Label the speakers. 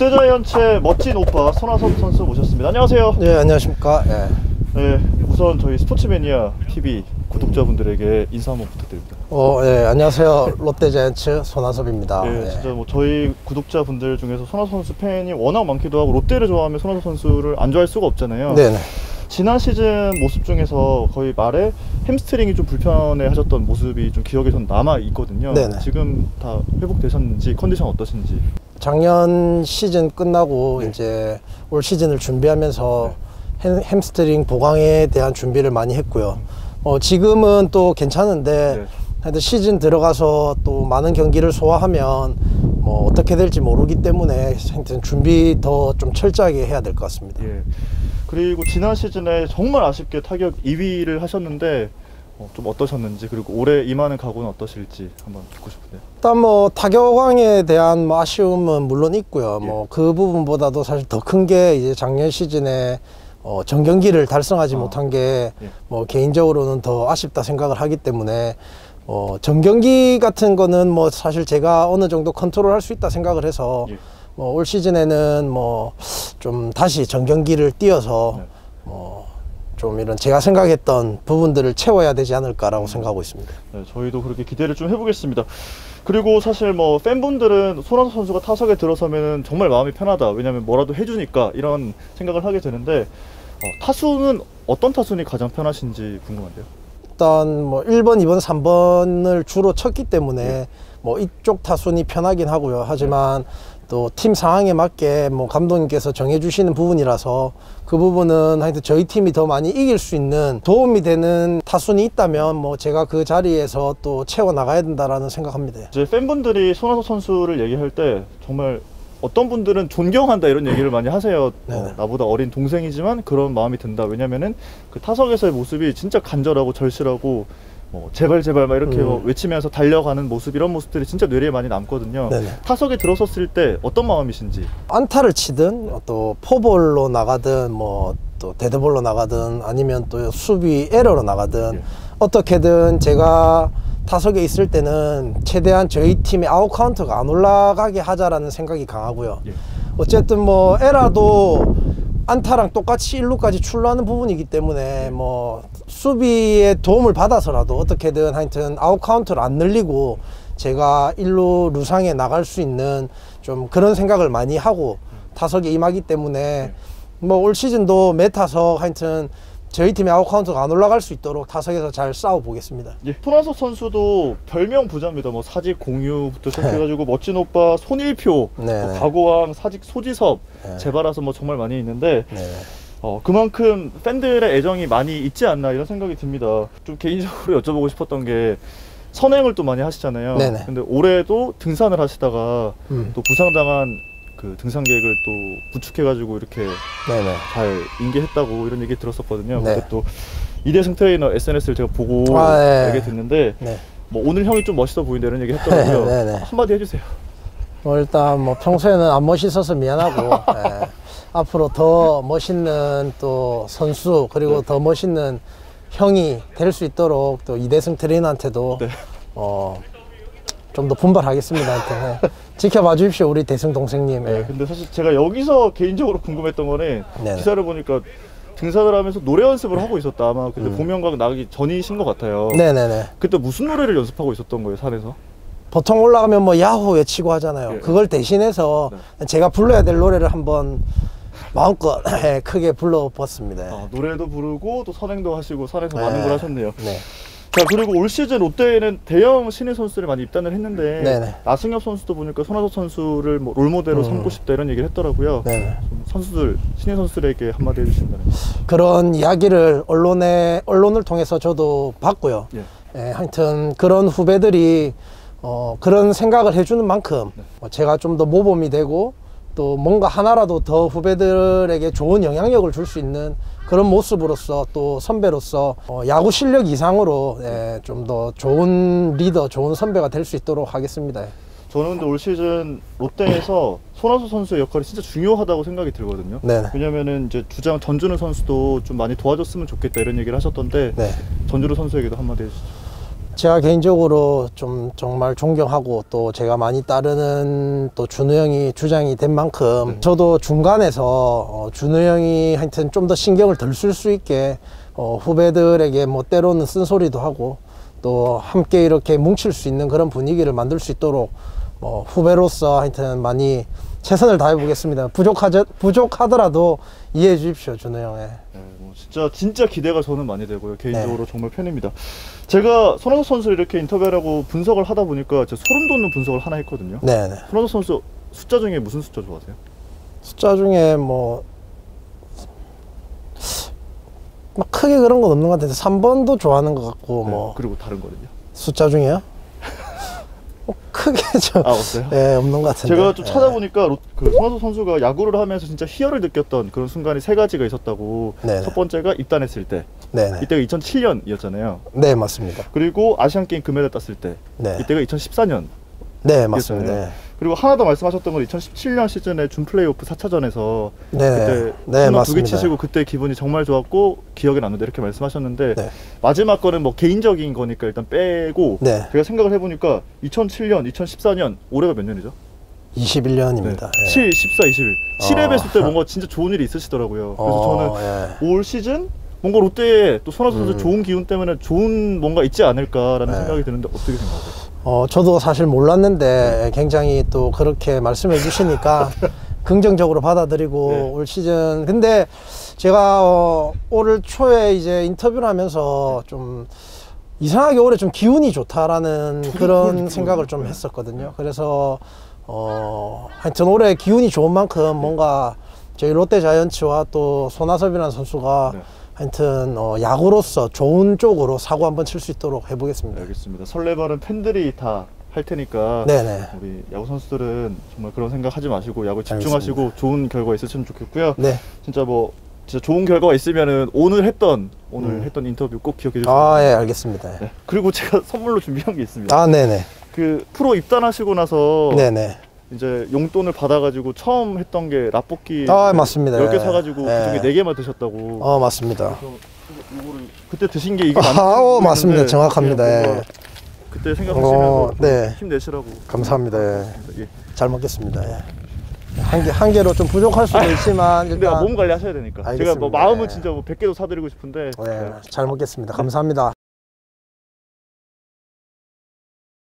Speaker 1: 롯데자이언츠의 멋진 오빠 손아섭 선수 모셨습니다. 안녕하세요.
Speaker 2: 네, 안녕하십니까. 예.
Speaker 1: 네, 우선 저희 스포츠매니아 TV 구독자분들에게 인사 한번 부탁드립니다.
Speaker 2: 어, 예, 안녕하세요. 롯데자이언츠 손아섭입니다.
Speaker 1: 네,
Speaker 2: 예.
Speaker 1: 진짜 뭐 저희 구독자분들 중에서 손아섭 선수 팬이 워낙 많기도 하고 롯데를 좋아하면 손아섭 선수를 안 좋아할 수가 없잖아요.
Speaker 2: 네네.
Speaker 1: 지난 시즌 모습 중에서 거의 말에 햄스트링이 좀 불편해 하셨던 모습이 좀 기억에 전 남아 있거든요.
Speaker 2: 네네.
Speaker 1: 지금 다 회복되셨는지 컨디션 어떠신지.
Speaker 2: 작년 시즌 끝나고
Speaker 1: 네.
Speaker 2: 이제 올 시즌을 준비하면서 햄, 햄스트링 보강에 대한 준비를 많이 했고요. 어, 지금은 또 괜찮은데
Speaker 1: 네.
Speaker 2: 하여튼 시즌 들어가서 또 많은 경기를 소화하면 뭐 어떻게 될지 모르기 때문에 하여튼 준비 더 좀 철저하게 해야 될 것 같습니다.
Speaker 1: 예. 그리고 지난 시즌에 정말 아쉽게 타격 2위를 하셨는데 어, 좀 어떠셨는지 그리고 올해 임하는 각오는 어떠실지 한번 듣고 싶은데요.
Speaker 2: 일단 뭐 타격왕에 대한 뭐 아쉬움은 물론 있고요.
Speaker 1: 예.
Speaker 2: 뭐그 부분보다도 사실 더 큰 게 이제 작년 시즌에 어 정경기를 달성하지
Speaker 1: 아.
Speaker 2: 못한 게
Speaker 1: 예.
Speaker 2: 뭐 개인적으로는 더 아쉽다 생각을 하기 때문에 어 정경기 같은 거는 뭐 사실 제가 어느 정도 컨트롤할 수 있다 생각을 해서
Speaker 1: 예.
Speaker 2: 뭐올 시즌에는 뭐 좀 다시 정경기를 뛰어서
Speaker 1: 네.
Speaker 2: 뭐 좀 이런 제가 생각했던 부분들을 채워야 되지 않을까라고 생각하고 있습니다.
Speaker 1: 네, 저희도 그렇게 기대를 좀 해보겠습니다. 그리고 사실 뭐 팬분들은 손아섭 선수가 타석에 들어서면 정말 마음이 편하다. 왜냐면 뭐라도 해주니까 이런 생각을 하게 되는데 어, 타수는 어떤 타순이 가장 편하신지 궁금한데요.
Speaker 2: 일단 뭐 1번, 2번, 3번을 주로 쳤기 때문에
Speaker 1: 예.
Speaker 2: 뭐 이쪽 타순이 편하긴 하고요. 하지만 또 팀 상황에 맞게 뭐 감독님께서 정해주시는 부분이라서 그 부분은 하여튼 저희 팀이 더 많이 이길 수 있는 도움이 되는 타순이 있다면 뭐 제가 그 자리에서 또 채워 나가야 된다라는 생각합니다.
Speaker 1: 이제 팬분들이 손아섭 선수를 얘기할 때 정말 어떤 분들은 존경한다 이런 얘기를 많이 하세요. 어,
Speaker 2: 네네.
Speaker 1: 나보다 어린 동생이지만 그런 마음이 든다. 왜냐면은 그 타석에서의 모습이 진짜 간절하고 절실하고 뭐 제발 제발 막 이렇게
Speaker 2: 음.
Speaker 1: 뭐 외치면서 달려가는 모습 이런 모습들이 진짜 뇌리에 많이 남거든요.
Speaker 2: 네네.
Speaker 1: 타석에 들어섰을 때 어떤 마음이신지.
Speaker 2: 안타를 치든 또 포볼로 나가든 뭐 또 데드볼로 나가든 아니면 또 수비 에러로 나가든
Speaker 1: 예.
Speaker 2: 어떻게든 제가 타석에 있을 때는 최대한 저희 팀의 아웃 카운트가 안 올라가게 하자라는 생각이 강하고요.
Speaker 1: 예.
Speaker 2: 어쨌든 뭐 에러도 안타랑 똑같이 일루까지 출루하는 부분이기 때문에 뭐 수비의 도움을 받아서라도 어떻게든 하여튼 아웃 카운트를 안 늘리고 제가 일루 루상에 나갈 수 있는 좀 그런 생각을 많이 하고 타석에 임하기 때문에 뭐 올 시즌도 매 타석 하여튼 저희 팀의 아웃 카운트가 안 올라갈 수 있도록 타석에서 잘 싸워 보겠습니다.
Speaker 1: 예, 손아섭 선수도 별명 부자입니다. 뭐 사직 공유부터 시작해가지고 멋진 오빠 손일표,
Speaker 2: 네,
Speaker 1: 뭐
Speaker 2: 네.
Speaker 1: 가고왕, 사직 소지섭,
Speaker 2: 네.
Speaker 1: 재발아서 뭐 정말 많이 있는데
Speaker 2: 네.
Speaker 1: 어, 그만큼 팬들의 애정이 많이 있지 않나 이런 생각이 듭니다. 좀 개인적으로 여쭤보고 싶었던 게 선행을 또 많이 하시잖아요.
Speaker 2: 네네.
Speaker 1: 근데 올해도 등산을 하시다가
Speaker 2: 음.
Speaker 1: 또 부상당한 그 등산객을 또 구출해가지고 이렇게
Speaker 2: 네네.
Speaker 1: 잘 인계했다고 이런 얘기 들었었거든요.
Speaker 2: 네.
Speaker 1: 근데 또 이대승 트레이너 SNS를 제가 보고
Speaker 2: 아, 네.
Speaker 1: 알게 됐는데
Speaker 2: 네.
Speaker 1: 뭐 오늘 형이 좀 멋있어 보인다 이런 얘기 했더라고요.
Speaker 2: 네, 네.
Speaker 1: 한마디 해주세요.
Speaker 2: 뭐 일단 뭐 평소에는 안 멋있어서 미안하고 예. 앞으로 더 멋있는 또 선수 그리고
Speaker 1: 네.
Speaker 2: 더 멋있는 형이 될 수 있도록 또 이대승 트레이너한테도
Speaker 1: 네.
Speaker 2: 어, 좀 더 분발하겠습니다. 예. 지켜봐 주십시오 우리 대승 동생님.
Speaker 1: 네,
Speaker 2: 예.
Speaker 1: 근데 사실 제가 여기서 개인적으로 궁금했던 거는
Speaker 2: 네네.
Speaker 1: 기사를 보니까 등산을 하면서 노래 연습을 하고 있었다. 아마 그때
Speaker 2: 음.
Speaker 1: 보명각 나기 전이신 것 같아요.
Speaker 2: 네네네.
Speaker 1: 그때 무슨 노래를 연습하고 있었던 거예요, 산에서?
Speaker 2: 보통 올라가면 뭐 야호 외치고 하잖아요.
Speaker 1: 예.
Speaker 2: 그걸 대신해서 제가 불러야 될 노래를 한번 마음껏 예, 크게 불러봤습니다.
Speaker 1: 아, 노래도 부르고 또 선행도 하시고 산에서
Speaker 2: 네.
Speaker 1: 많은 걸 하셨네요.
Speaker 2: 네.
Speaker 1: 자 그리고 올 시즌 롯데에는 대형 신인 선수들이 많이 입단을 했는데
Speaker 2: 네네.
Speaker 1: 나승엽 선수도 보니까 손아섭 선수를 뭐 롤모델로
Speaker 2: 음.
Speaker 1: 삼고 싶다 이런 얘기를 했더라고요.
Speaker 2: 네네.
Speaker 1: 선수들 신인 선수들에게 한마디 해주신다면.
Speaker 2: 그런 이야기를 언론에 언론을 통해서 저도 봤고요.
Speaker 1: 예.
Speaker 2: 예, 하여튼 그런 후배들이 어, 그런 생각을 해주는 만큼
Speaker 1: 네.
Speaker 2: 어, 제가 좀 더 모범이 되고 또 뭔가 하나라도 더 후배들에게 좋은 영향력을 줄 수 있는 그런 모습으로서 또 선배로서 어, 야구 실력 이상으로 예, 좀 더 좋은 리더, 좋은 선배가 될 수 있도록 하겠습니다.
Speaker 1: 저는 근데 올 시즌 롯데에서 손아섭 선수의 역할이 진짜 중요하다고 생각이 들거든요.
Speaker 2: 네네.
Speaker 1: 왜냐면은 이제 주장 전준우 선수도 좀 많이 도와줬으면 좋겠다 이런 얘기를 하셨던데
Speaker 2: 네.
Speaker 1: 전준우 선수에게도 한마디 해주시죠.
Speaker 2: 제가 개인적으로 좀 정말 존경하고 또 제가 많이 따르는 또 준우 형이 주장이 된 만큼 저도 중간에서 어, 준우 형이 하여튼 좀 더 신경을 덜 쓸 수 있게 어, 후배들에게 뭐 때로는 쓴소리도 하고 또 함께 이렇게 뭉칠 수 있는 그런 분위기를 만들 수 있도록 뭐 후배로서 하여튼 많이 최선을 다해 보겠습니다. 부족하저, 부족하더라도 이해해 주십시오, 준우 형. 예.
Speaker 1: 네, 뭐 진짜 진짜 기대가 저는 많이 되고요. 개인적으로
Speaker 2: 네.
Speaker 1: 정말 팬입니다. 제가 손흥민 선수를 이렇게 인터뷰하고 분석을 하다 보니까 제가 소름 돋는 분석을 하나 했거든요.
Speaker 2: 네 네.
Speaker 1: 손흥민 선수 숫자 중에 무슨 숫자 좋아하세요?
Speaker 2: 숫자 중에 뭐, 막 크게 그런 건 없는 것 같은데, 3번도 좋아하는 것 같고,
Speaker 1: 네,
Speaker 2: 뭐,
Speaker 1: 그리고 다른 거는요?
Speaker 2: 숫자 중에요? 뭐 크게 저,
Speaker 1: 아 없어요?
Speaker 2: 예, 없는 것 같은데.
Speaker 1: 제가 좀
Speaker 2: 예.
Speaker 1: 찾아보니까 로- 그 손흥민 선수가 야구를 하면서 진짜 희열을 느꼈던 그런 순간이 세 가지가 있었다고.
Speaker 2: 네네.
Speaker 1: 첫 번째가 입단했을 때,
Speaker 2: 네네.
Speaker 1: 이때가 2007년이었잖아요.
Speaker 2: 네, 맞습니다.
Speaker 1: 그리고 아시안 게임 금메달 땄을 때,
Speaker 2: 네.
Speaker 1: 이때가 2014년.
Speaker 2: 네, 맞습니다. 네.
Speaker 1: 그리고 하나 더 말씀하셨던 건 2017년 시즌에 준 플레이오프 4차전에서
Speaker 2: 네.
Speaker 1: 그때
Speaker 2: 네,
Speaker 1: 홈런 두개. 치시고 그때 기분이 정말 좋았고 기억에 남는다 이렇게 말씀하셨는데
Speaker 2: 네.
Speaker 1: 마지막 거는 뭐 개인적인 거니까 일단 빼고
Speaker 2: 네.
Speaker 1: 제가 생각을 해보니까 2007년, 2014년 올해가 몇 년이죠?
Speaker 2: 21년입니다. 예.
Speaker 1: 7, 14, 21. 7회
Speaker 2: 어.
Speaker 1: 배수 때 뭔가 진짜 좋은 일이 있으시더라고요. 그래서 저는
Speaker 2: 예.
Speaker 1: 올 시즌 뭔가 롯데에 또 손아섭 선수
Speaker 2: 음.
Speaker 1: 좋은 기운 때문에 좋은 뭔가 있지 않을까라는
Speaker 2: 네.
Speaker 1: 생각이 드는데 어떻게 생각하세요?
Speaker 2: 어, 저도 사실 몰랐는데 굉장히 또 그렇게 말씀해 주시니까 긍정적으로 받아들이고
Speaker 1: 네.
Speaker 2: 올 시즌 근데 제가 어, 올 초에 이제 인터뷰를 하면서 좀 이상하게 올해 좀 기운이 좋다라는 그런. 생각을 좀
Speaker 1: 네.
Speaker 2: 했었거든요. 그래서 어, 하여튼 올해 기운이 좋은 만큼 뭔가 저희 롯데 자이언츠와 또 손아섭이라는 선수가
Speaker 1: 네.
Speaker 2: 하여튼 어, 야구로서 좋은 쪽으로 사고 한번 칠 수 있도록 해보겠습니다.
Speaker 1: 알겠습니다. 설레발은 팬들이 다 할 테니까
Speaker 2: 네네.
Speaker 1: 우리 야구 선수들은 정말 그런 생각 하지 마시고 야구 집중하시고 좋은 결과 있으시면 좋겠고요.
Speaker 2: 네.
Speaker 1: 진짜 뭐 진짜 좋은 결과가 있으면은 오늘 했던 오늘
Speaker 2: 음.
Speaker 1: 했던 인터뷰 꼭 기억해 주세요.
Speaker 2: 아, 예, 알겠습니다.
Speaker 1: 네. 그리고 제가 선물로 준비한 게 있습니다.
Speaker 2: 아, 네네.
Speaker 1: 그 프로 입단하시고 나서
Speaker 2: 네네.
Speaker 1: 이제 용돈을 받아가지고 처음 했던 게 라볶이
Speaker 2: 아, 맞습니다.
Speaker 1: 10개
Speaker 2: 예.
Speaker 1: 사가지고
Speaker 2: 예.
Speaker 1: 그중에 4개만 드셨다고
Speaker 2: 어, 맞습니다.
Speaker 1: 그래서 이거를 그때 드신 게 이게
Speaker 2: 아,
Speaker 1: 맞는지
Speaker 2: 어, 맞습니다. 정확합니다.
Speaker 1: 그냥
Speaker 2: 예.
Speaker 1: 뭔가 그때 생각하시면서
Speaker 2: 어, 네.
Speaker 1: 힘내시라고
Speaker 2: 감사합니다. 예.
Speaker 1: 예.
Speaker 2: 잘 먹겠습니다. 예. 한 개, 한 개로 좀 부족할 수도 있지만,
Speaker 1: 근데
Speaker 2: 일단.
Speaker 1: 몸 관리하셔야 되니까 제가 뭐
Speaker 2: 알겠습니다.
Speaker 1: 마음은
Speaker 2: 예.
Speaker 1: 진짜 뭐 100개도 사드리고 싶은데
Speaker 2: 예, 잘 먹겠습니다. 감사합니다.